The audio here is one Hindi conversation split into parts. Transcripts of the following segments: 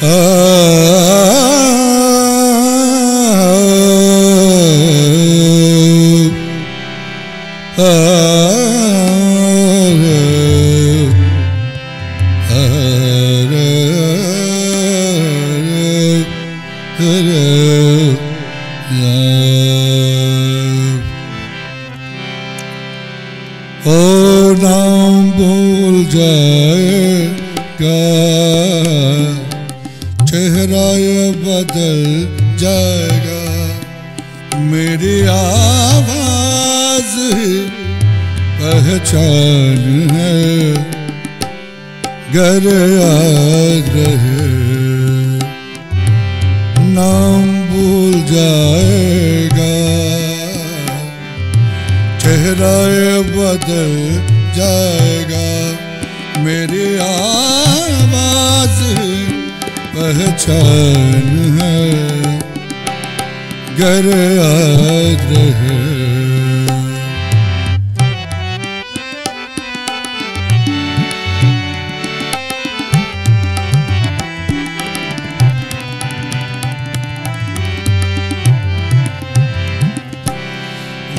ओ नाम भूल जाएगा बदल जाएगा। मेरी आवाज़ पहचान है। घर याद रहे। नाम भूल जाएगा। चेहरा बदल जाएगा। मेरी आवाज़ पहचान है घर याद रहे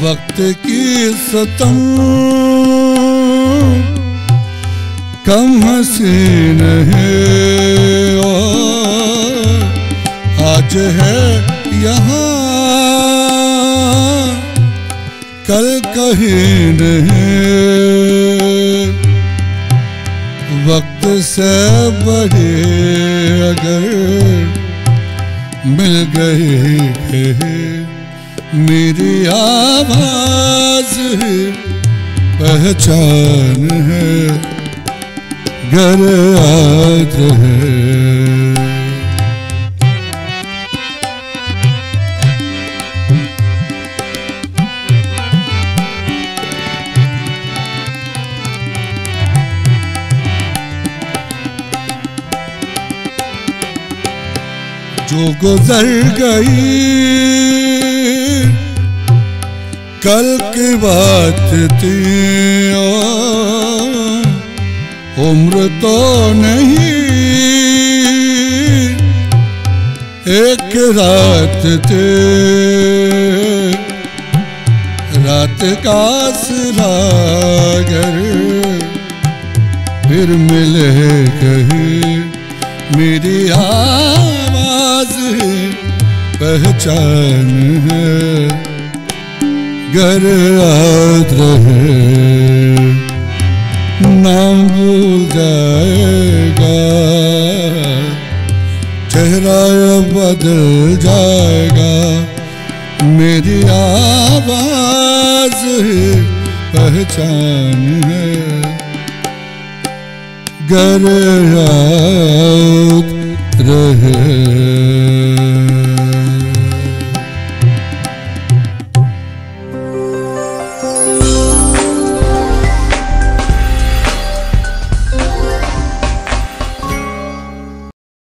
वक्त की सतम कम हसीन है। आज है यहाँ। कल कहीं नहीं। वक्त से बड़े अगर मिल गए मेरी आवाज़ पहचान है, घर आज है। जो गुजर गई। कल की बात थी उम्र तो नहीं। एक रात थे। रात का सिरागर फिर मिले कहीं। मेरी आवाज़ पहचान है। घर याद रहे। नाम भूल जाएगा। चेहरा बदल जाएगा। मेरी आवाज़ पहचान है। याद रहे